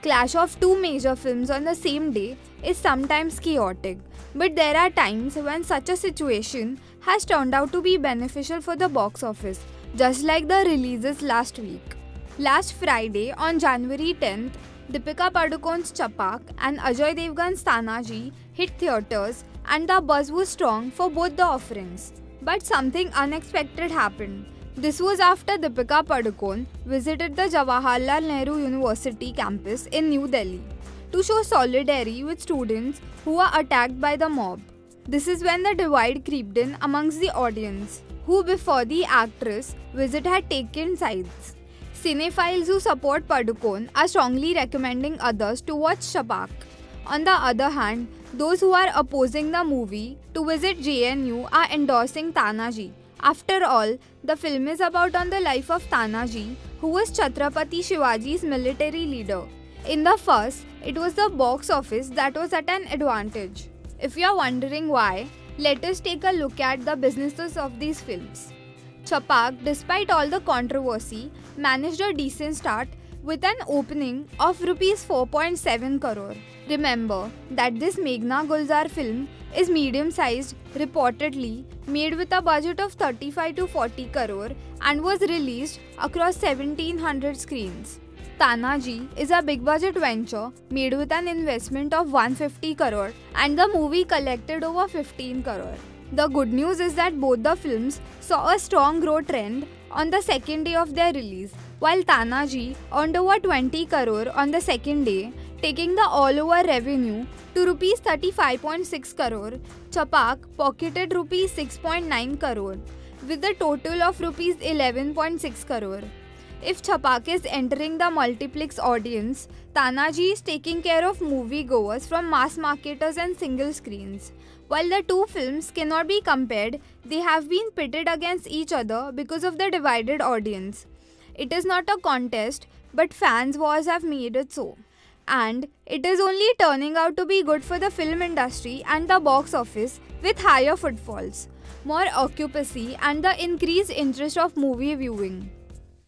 Clash of two major films on the same day is sometimes chaotic, but there are times when such a situation has turned out to be beneficial for the box office, just like the releases last week. Last Friday, on January 10th, Deepika Padukone's Chhapaak and Ajay Devgn's Tanhaji hit theatres and the buzz was strong for both the offerings. But something unexpected happened. This was after Deepika Padukone visited the Jawaharlal Nehru University campus in New Delhi to show solidarity with students who were attacked by the mob. This is when the divide crept in amongst the audience, who before the actress' visit had taken sides. Cinephiles who support Padukone are strongly recommending others to watch Chhapaak. On the other hand, those who are opposing the movie to visit JNU are endorsing Tanhaji after all, the film is about on the life of Tanaji, who was Chhatrapati Shivaji's military leader. In the first, it was the box office that was at an advantage. If you are wondering why, let us take a look at the businesses of these films. Chhapaak, despite all the controversy, managed a decent start with an opening of rupees 4.7 crore. Remember that this Meghna Gulzar film is medium sized, reportedly made with a budget of 35 to 40 crore and was released across 1700 screens. Tanhaji is a big budget venture made with an investment of 150 crore and the movie collected over 15 crore. The good news is that both the films saw a strong growth trend on the second day of their release, while Tanhaji earned over 20 crore on the second day, taking the all over revenue to rupees 35.6 crore. Chhapaak pocketed rupees 6.9 crore with a total of rupees 11.6 crore. If Chhapaak is entering the multiplex audience, Tanhaji is taking care of moviegoers from mass marketers and single screens. While the two films cannot be compared, they have been pitted against each other because of the divided audience. It is not a contest, but fans' wars have made it so. And it is only turning out to be good for the film industry and the box office with higher footfalls, more occupancy, and the increased interest of movie viewing.